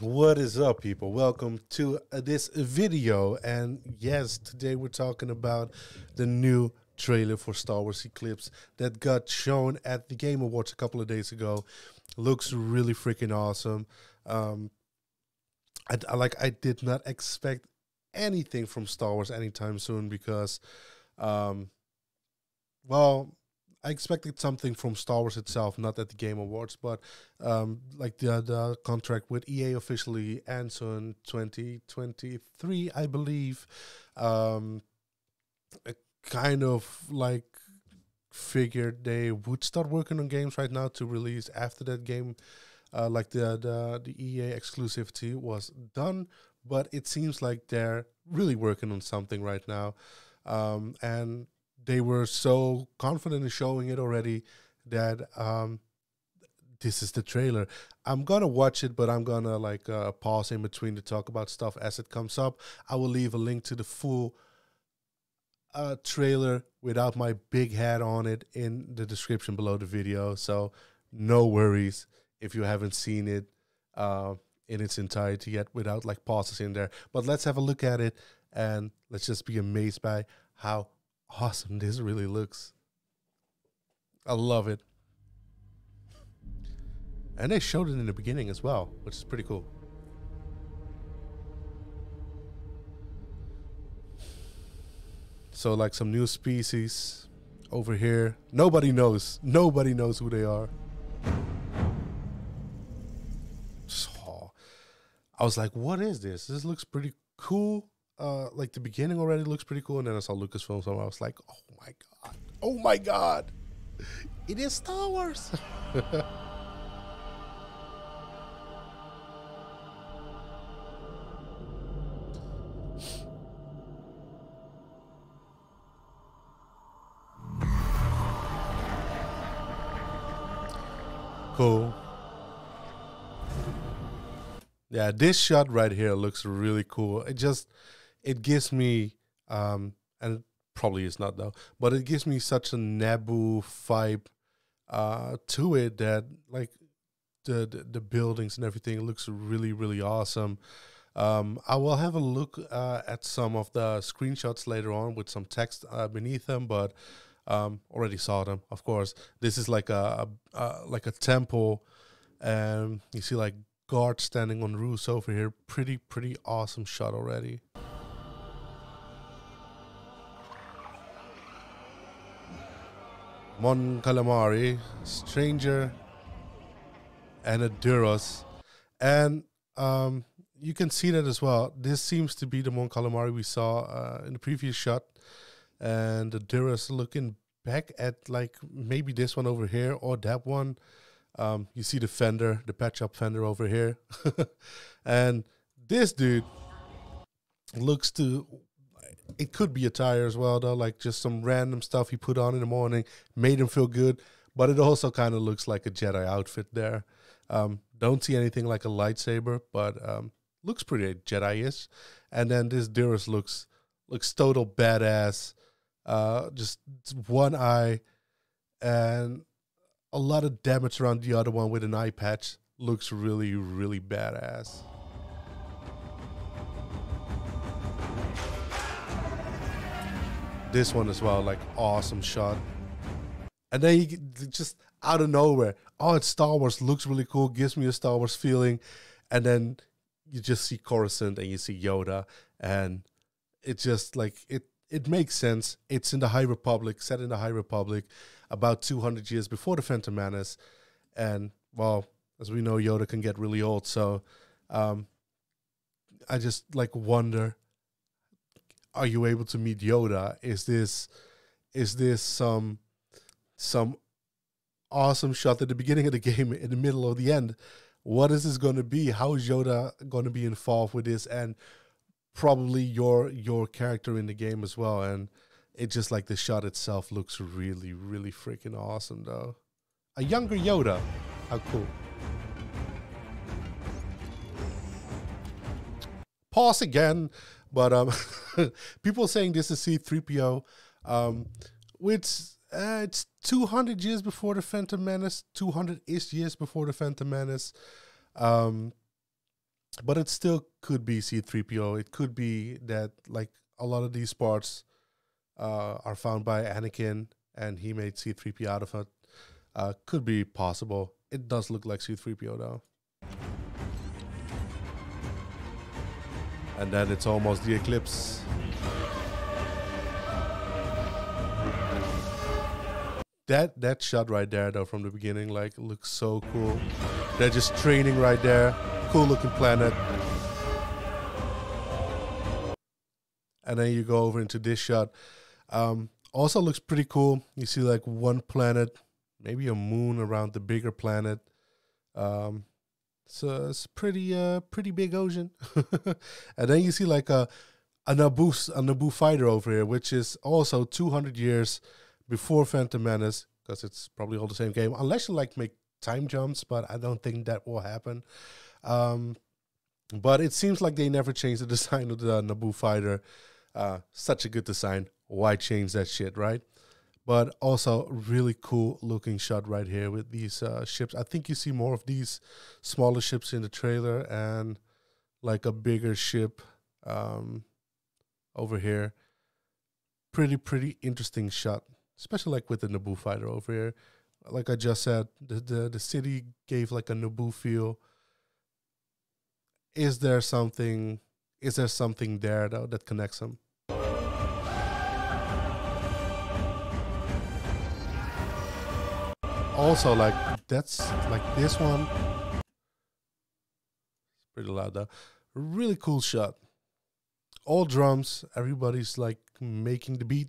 What is up, people? Welcome to uh, this video. And yes, today we're talking about the new trailer for Star Wars Eclipse that got shown at the Game Awards a couple of days ago. Looks really freaking awesome. Um, I, I like. I did not expect anything from Star Wars anytime soon because, um, well, I expected something from Star Wars itself, not at the Game Awards, but um, like the the contract with EA officially ends in 2023, I believe. Um, kind of like figured they would start working on games right now to release after that game, uh, like the, the the EA exclusivity was done. But it seems like they're really working on something right now, um, and they were so confident in showing it already that um, this is the trailer. I'm gonna watch it, but I'm gonna like uh, pause in between to talk about stuff as it comes up. I will leave a link to the full uh, trailer without my big hat on it in the description below the video. So no worries if you haven't seen it uh, in its entirety yet without like pauses in there. But let's have a look at it and let's just be amazed by how awesome this really looks. I love it. And they showed it in the beginning as well, which is pretty cool. So like some new species over here. Nobody knows. Nobody knows who they are. So, I was like, what is this? This looks pretty cool. Uh, like the beginning already looks pretty cool, and then I saw Lucasfilm, so I was like, oh my god, oh my god, it is Star Wars. cool. Yeah, this shot right here looks really cool. It just it gives me um and probably it's not though, but it gives me such a Naboo vibe uh to it that like the the, the buildings and everything looks really really awesome. Um, I will have a look uh, at some of the screenshots later on with some text uh, beneath them, but um, already saw them, of course. This is like a, a, a like a temple, and you see like guards standing on roofs over here. Pretty pretty awesome shot already. Mon Calamari, Stranger, and a Duros. And um, you can see that as well. This seems to be the Mon Calamari we saw uh, in the previous shot. And the Duros looking back at like maybe this one over here or that one. Um, you see the fender, the patch up fender over here. and this dude looks to it could be a tire as well though like just some random stuff he put on in the morning made him feel good but it also kind of looks like a jedi outfit there. Um, don't see anything like a lightsaber but um, looks pretty jedi-ish. And then this Duros looks looks total badass uh, just one eye and a lot of damage around the other one with an eye patch. Looks really really badass this one as well, like awesome shot. And then you just out of nowhere, oh, it's Star Wars, looks really cool, gives me a Star Wars feeling. And then you just see Coruscant and you see Yoda, and it just like it it makes sense. It's in the High Republic, set in the High Republic, about 200 years before the Phantom Menace. And well, as we know, Yoda can get really old. So um, I just like wonder are you able to meet Yoda? Is this is this some some awesome shot at the beginning of the game, in the middle of the end? What is this going to be? How is Yoda going to be involved with this? And probably your your character in the game as well. And it just like the shot itself looks really, really freaking awesome, though. A younger Yoda, how cool! Pause again. But um, people saying this is C3PO, um, which uh, it's 200 years before the Phantom Menace, 200 ish years before the Phantom Menace. Um, but it still could be C3PO. It could be that like a lot of these parts uh, are found by Anakin, and he made C3PO out of it. Uh, could be possible. It does look like C3PO though. And then it's almost the eclipse. That that shot right there though from the beginning like looks so cool. They're just training right there. Cool looking planet. And then you go over into this shot. Um, also looks pretty cool. You see like one planet, maybe a moon around the bigger planet. Um, so it's pretty uh pretty big ocean. and then you see like a a Naboo a Naboo fighter over here, which is also 200 years before Phantom Menace, because it's probably all the same game, unless you like make time jumps, but I don't think that will happen. Um, but it seems like they never changed the design of the Naboo fighter. Uh, such a good design. Why change that shit, right? But also really cool looking shot right here with these uh, ships. I think you see more of these smaller ships in the trailer and like a bigger ship um, over here. Pretty pretty interesting shot, especially like with the Naboo fighter over here. Like I just said, the the, the city gave like a Naboo feel. Is there something? Is there something there though that connects them? Also like that's like this one. It's pretty loud though. Really cool shot. All drums. Everybody's like making the beat.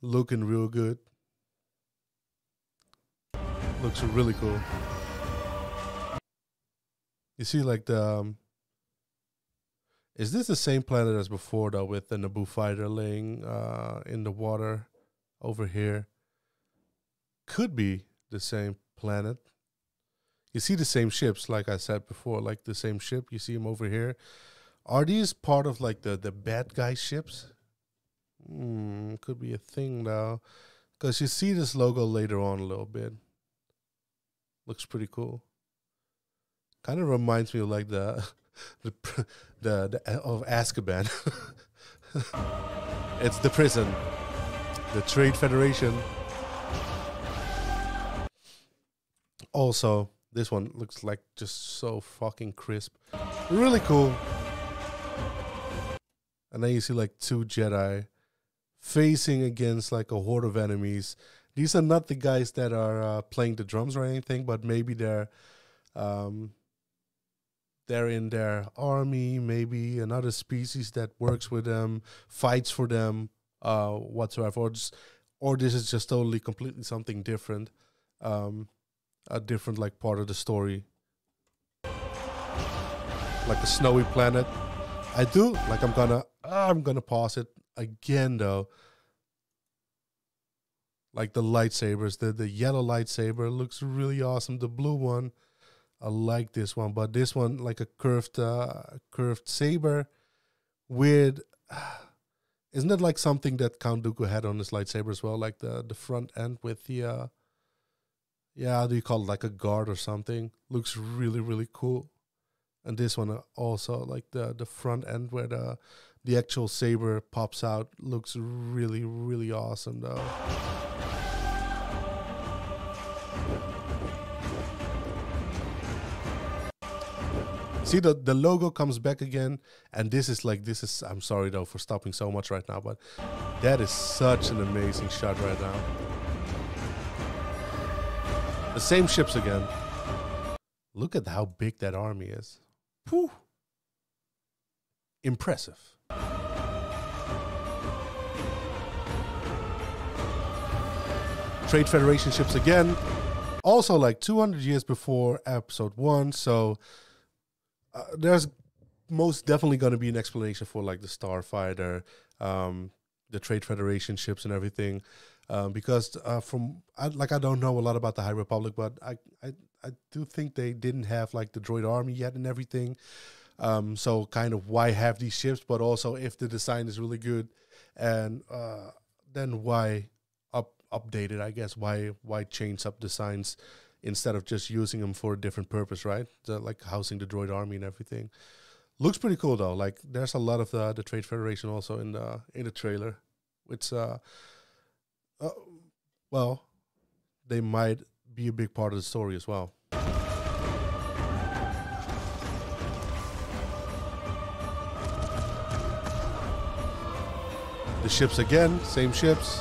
Looking real good. Looks really cool. You see like the um, is this the same planet as before though with the Naboo fighter laying uh, in the water over here could be the same planet. You see the same ships, like I said before, like the same ship. You see them over here. Are these part of like the the bad guy ships? Hmm, could be a thing now, because you see this logo later on a little bit. Looks pretty cool. Kind of reminds me of like the the the, the of Azkaban. it's the prison, the Trade Federation. Also, this one looks like just so fucking crisp. Really cool. And then you see like two Jedi facing against like a horde of enemies. These are not the guys that are uh, playing the drums or anything, but maybe they're um, they're in their army, maybe another species that works with them, fights for them, uh, whatsoever, or, just, or this is just totally completely something different. Um, a different like part of the story. Like a snowy planet. I do like i'm gonna i'm gonna pause it again though. Like the lightsabers the the yellow lightsaber looks really awesome. The blue one i like this one. But this one like a curved uh curved saber with isn't it like something that count dooku had on his lightsaber as well? Like the the front end with the uh yeah, how do you call it? Like a guard or something. Looks really, really cool. And this one uh, also, like the the front end where the the actual saber pops out, looks really, really awesome though. See the the logo comes back again, and this is like this is. I'm sorry though for stopping so much right now, but that is such an amazing shot right now. The same ships again. Look at how big that army is. Whew. Impressive. Trade Federation ships again. Also, like 200 years before episode one. So uh, there's most definitely going to be an explanation for like the Starfighter, um, the Trade Federation ships, and everything um, because uh, from I, like I don't know a lot about the High Republic, but I, I I do think they didn't have like the droid army yet and everything. Um, so kind of why have these ships, but also if the design is really good, and uh, then why up update it? I guess why why change up designs instead of just using them for a different purpose, right? The, like housing the droid army and everything. Looks pretty cool though. Like there's a lot of the the Trade Federation also in the in the trailer. It's uh, uh well, they might be a big part of the story as well. The ships again, same ships.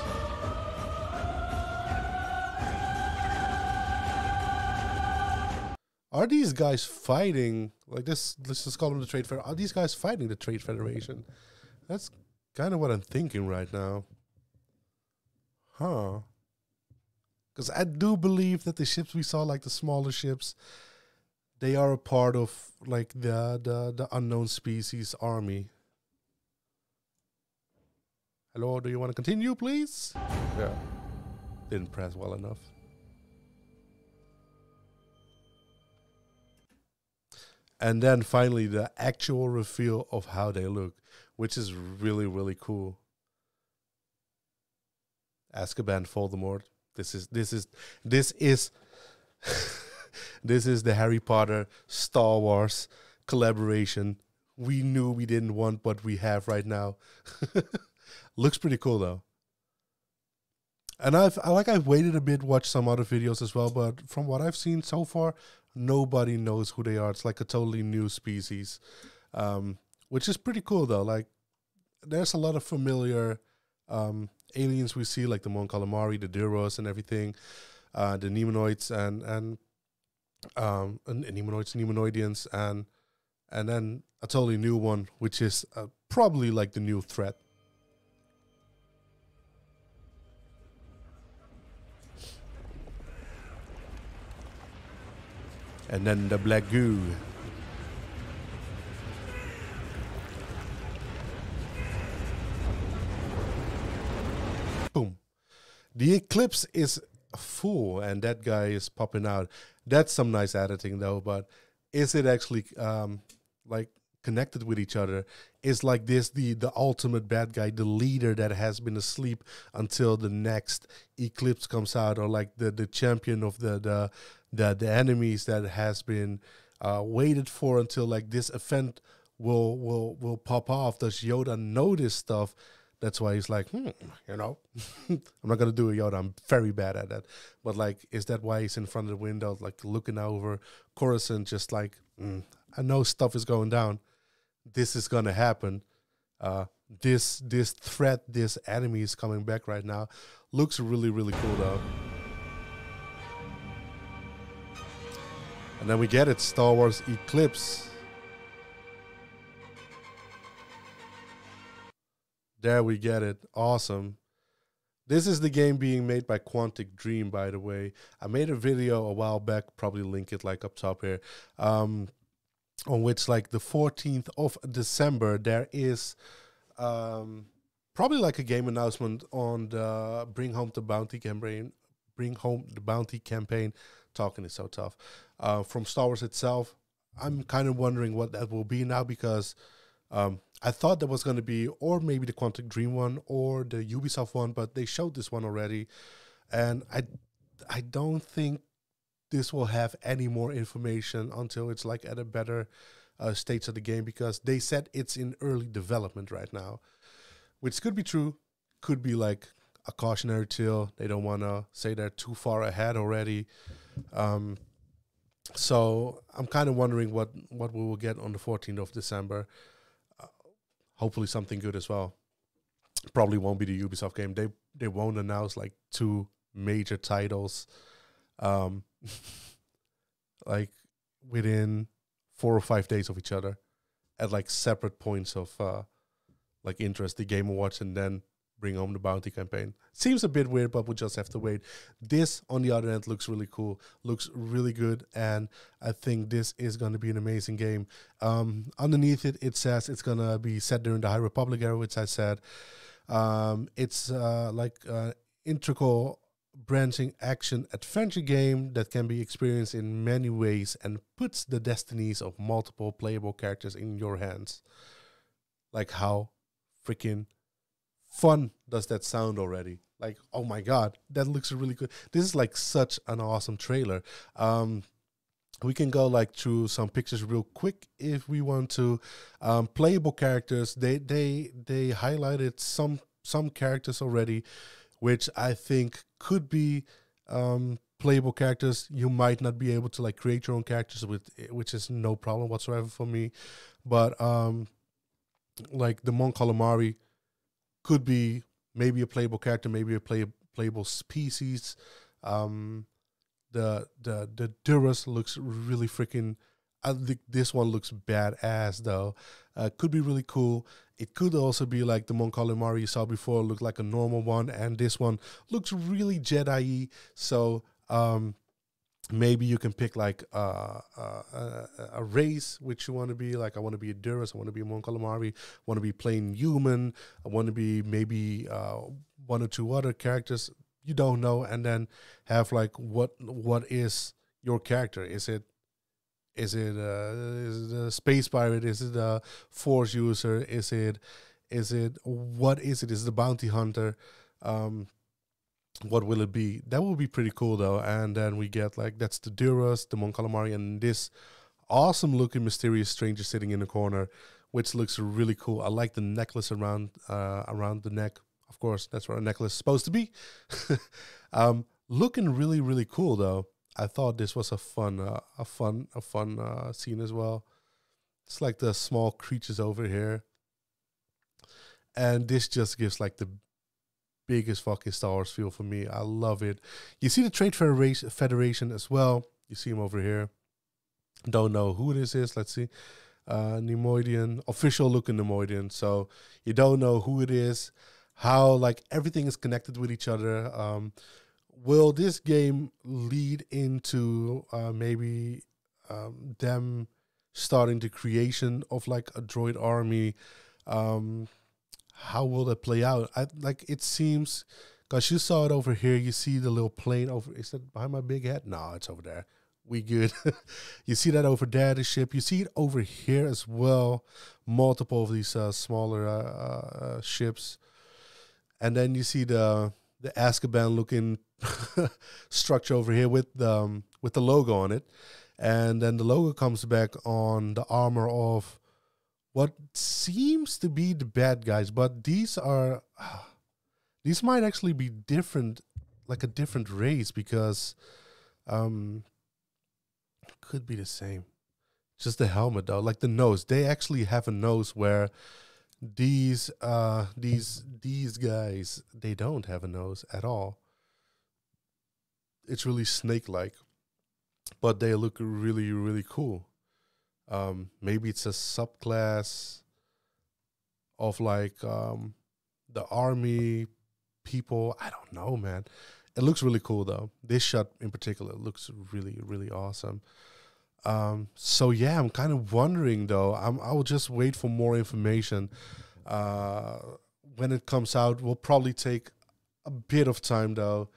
Are these guys fighting like this? Let's just call them the trade fair. Are these guys fighting the trade federation? That's kind of what I'm thinking right now. Huh? Because I do believe that the ships we saw, like the smaller ships, they are a part of like the the the unknown species army. Hello, do you want to continue, please? Yeah. Didn't press well enough. And then finally, the actual reveal of how they look, which is really, really cool. Azkaban Voldemort. This is this is this is this is the Harry Potter Star Wars collaboration. We knew we didn't want what we have right now. Looks pretty cool though. And I've I like I've waited a bit, watched some other videos as well, but from what I've seen so far, nobody knows who they are. It's like a totally new species, um, which is pretty cool though. Like there's a lot of familiar um, aliens we see, like the Mon Calamari, the Duros, and everything, uh, the Neimoids and and um, and, and and and then a totally new one, which is uh, probably like the new threat and then the black goo. The eclipse is full and that guy is popping out. That's some nice editing though, but is it actually um, like connected with each other? Is like this the the ultimate bad guy, the leader that has been asleep until the next eclipse comes out, or like the the champion of the the the the enemies that has been uh, waited for until like this event will will will pop off. Does Yoda know this stuff? That's why he's like, hmm, you know, I'm not gonna do a Yoda. I'm very bad at that. But like, is that why he's in front of the window, like looking over Coruscant, just like, mm, I know stuff is going down. This is gonna happen. Uh, this this threat, this enemy is coming back right now. Looks really really cool though. And then we get it Star Wars Eclipse. There we get it. Awesome. This is the game being made by Quantic Dream, by the way. I made a video a while back, probably link it like up top here, um, on which like the 14th of December there is um, probably like a game announcement on the Bring Home the Bounty campaign. Bring Home the Bounty campaign. Talking is so tough uh, from Star Wars itself. I'm kind of wondering what that will be now because um, I thought there was going to be, or maybe the Quantic Dream one, or the Ubisoft one, but they showed this one already, and I, I don't think this will have any more information until it's like at a better uh, stage of the game because they said it's in early development right now, which could be true, could be like a cautionary tale. They don't want to say they're too far ahead already. Um, so I'm kind of wondering what what we will get on the 14th of December. Hopefully something good as well. Probably won't be the Ubisoft game. They they won't announce like two major titles, um, like within four or five days of each other, at like separate points of uh, like interest. The Game Awards and then bring home the bounty campaign. Seems a bit weird, but we'll just have to wait. This, on the other hand, looks really cool, looks really good, and I think this is going to be an amazing game. Um, underneath it, it says it's going to be set during the High Republic era, which I said. Um, it's uh, like an integral branching action adventure game that can be experienced in many ways and puts the destinies of multiple playable characters in your hands. Like how freaking fun does that sound already? like oh my god that looks really good. This is like such an awesome trailer. Um we can go like through some pictures real quick if we want to. Um playable characters they they they highlighted some some characters already which i think could be um playable characters. You might not be able to like create your own characters with which is no problem whatsoever for me. But um like the Mon Calamari could be maybe a playable character, maybe a play, playable species. Um, the the the Duros looks really freaking. I think this one looks badass though. Uh, could be really cool. It could also be like the Mon Calamari you saw before, looked like a normal one, and this one looks really Jedi-y. So um, maybe you can pick like uh, uh, uh a race which you want to be like i want to be a duros i want to be a mon calamari i want to be plain human i want to be maybe uh, one or two other characters you don't know and then have like what what is your character? Is it is it, uh, is it a space pirate? Is it a force user? Is it is it what is it? Is it a bounty hunter? Um, what will it be? That will be pretty cool though. And then we get like that's the Duros, the Mon Calamari, and this awesome looking mysterious stranger sitting in the corner, which looks really cool. I like the necklace around uh, around the neck. Of course, that's what a necklace is supposed to be. um, looking really really cool though. I thought this was a fun uh, a fun a fun uh, scene as well. It's like the small creatures over here. And this just gives like the biggest fucking Star Wars feel for me. I love it. You see the Trade Federation as well. You see him over here. Don't know who this is. Let's see. Uh, Neimoidian, official looking Neimoidian. So you don't know who it is, how like everything is connected with each other. Um, will this game lead into uh, maybe um, them starting the creation of like a droid army? Um, how will that play out? I like it seems because you saw it over here. You see the little plane over. Is that behind my big head? No, it's over there. We good. you see that over there, the ship. You see it over here as well. Multiple of these uh, smaller uh, uh, ships, and then you see the the Azkaban looking structure over here with the um, with the logo on it, and then the logo comes back on the armor of what seems to be the bad guys, but these are these might actually be different, like a different race because um could be the same. Just the helmet though, like the nose. They actually have a nose where these uh these these guys they don't have a nose at all. It's really snake like. But they look really, really cool. Um, maybe it's a subclass of like um, the army people. I don't know, man. It looks really cool though. This shot in particular looks really, really awesome. Um, so yeah, I'm kind of wondering though. I'm, I will just wait for more information. Uh, when it comes out, will probably take a bit of time though,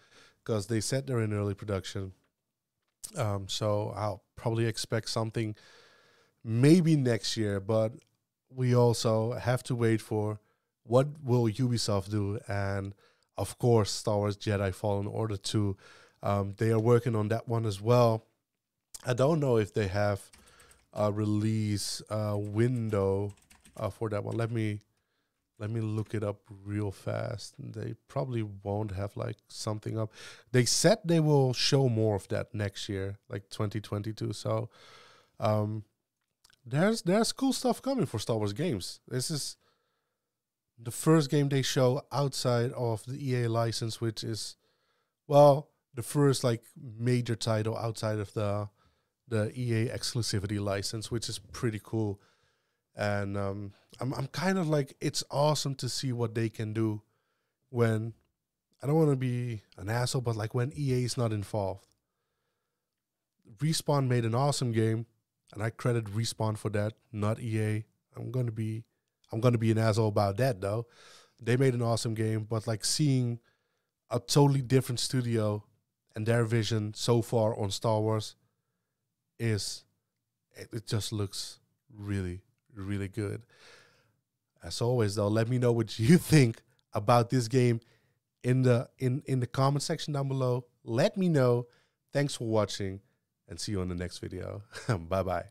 because they said they're in early production. Um, so I'll probably expect something maybe next year, but we also have to wait for what will Ubisoft do, and of course, Star Wars Jedi Fallen Order two. Um, they are working on that one as well. I don't know if they have a release uh, window uh, for that one. Let me let me look it up real fast. They probably won't have like something up. They said they will show more of that next year, like 2022. So um, there's there's cool stuff coming for Star Wars games. This is the first game they show outside of the EA license, which is well the first like major title outside of the the EA exclusivity license, which is pretty cool. And um, I'm I'm kind of like it's awesome to see what they can do when I don't want to be an asshole, but like when EA is not involved. Respawn made an awesome game and I credit Respawn for that, not EA. I'm gonna be I'm gonna be an asshole about that though. They made an awesome game, but like seeing a totally different studio and their vision so far on Star Wars is it, it just looks really, really good. As always though, let me know what you think about this game in the in in the comment section down below. Let me know. Thanks for watching and see you on the next video. bye bye.